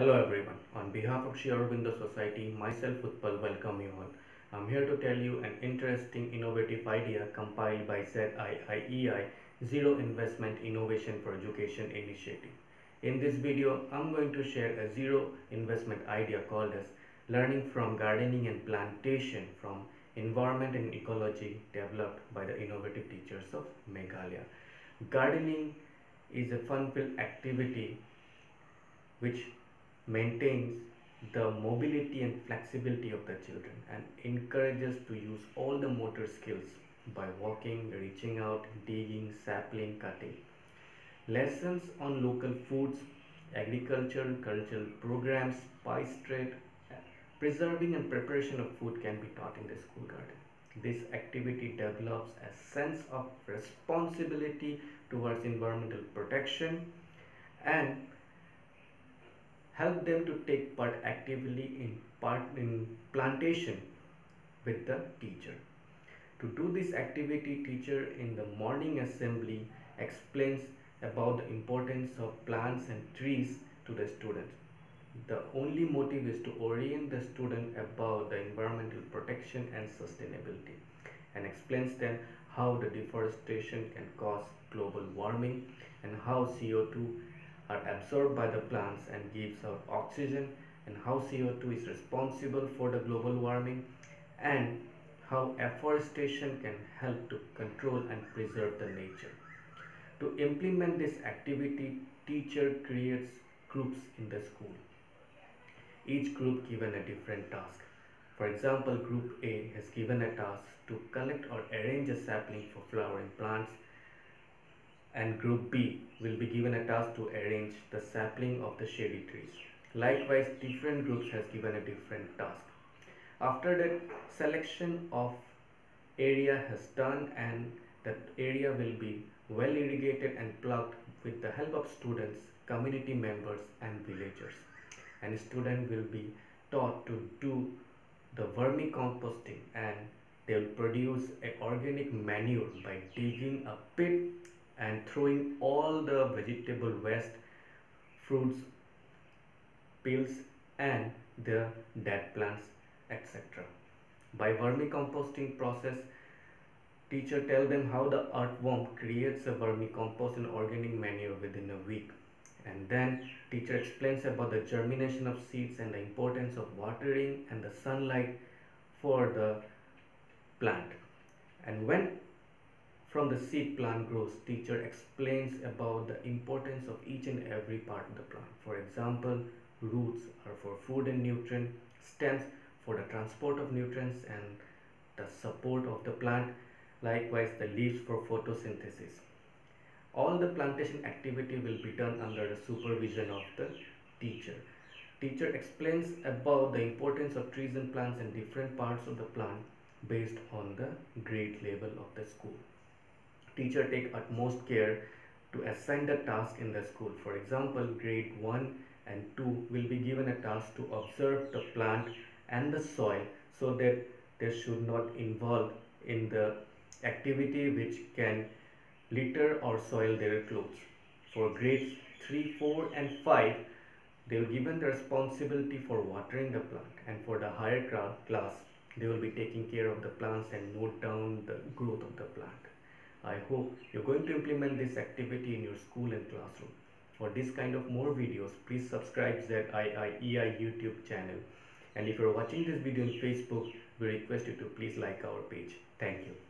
Hello everyone. On behalf of Sri Aurobindo Society, myself Utpal welcome you all. I'm here to tell you an interesting innovative idea compiled by ZIIEI Zero Investment Innovation for Education Initiative. In this video, I'm going to share a zero investment idea called as Learning from Gardening and Plantation from Environment and Ecology developed by the innovative teachers of Meghalaya. Gardening is a fun-filled activity which maintains the mobility and flexibility of the children and encourages to use all the motor skills by walking, reaching out, digging, sapling, cutting. Lessons on local foods, agriculture, cultural programs, spice trade, preserving and preparation of food can be taught in the school garden. This activity develops a sense of responsibility towards environmental protection and help them to take part actively in part in plantation with the teacher. To do this activity, teacher in the morning assembly explains about the importance of plants and trees to the students. The only motive is to orient the student about the environmental protection and sustainability and explains them how the deforestation can cause global warming and how CO2 are absorbed by the plants and gives out oxygen and how CO2 is responsible for the global warming and how afforestation can help to control and preserve the nature. To implement this activity, teacher creates groups in the school. Each group given a different task. For example, group A has given a task to collect or arrange a sapling for flowering plants and group B will be given a task to arrange the sapling of the shady trees. Likewise, different groups has given a different task. After that, selection of area has done and that area will be well irrigated and plugged with the help of students, community members and villagers. And student will be taught to do the vermicomposting and they will produce a organic manure by digging a pit and throwing all the vegetable waste, fruits, peels and the dead plants etc. By vermicomposting process, teacher tell them how the earthworm creates a vermicompost and organic manure within a week. And then teacher explains about the germination of seeds and the importance of watering and the sunlight for the plant. And when from the seed plant grows, teacher explains about the importance of each and every part of the plant. For example, roots are for food and nutrient, stems for the transport of nutrients and the support of the plant, likewise the leaves for photosynthesis. All the plantation activity will be done under the supervision of the teacher. Teacher explains about the importance of trees and plants and different parts of the plant based on the grade level of the school teacher take utmost care to assign the task in the school. For example, grade 1 and 2 will be given a task to observe the plant and the soil so that they should not involve in the activity which can litter or soil their clothes. For grades 3, 4 and 5, they will given the responsibility for watering the plant and for the higher class, they will be taking care of the plants and note down the growth of the plant. I hope you're going to implement this activity in your school and classroom. For this kind of more videos, please subscribe ZIIEI YouTube channel. And if you're watching this video on Facebook, we request you to please like our page. Thank you.